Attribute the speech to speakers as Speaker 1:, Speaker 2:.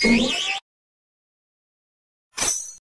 Speaker 1: Thank you.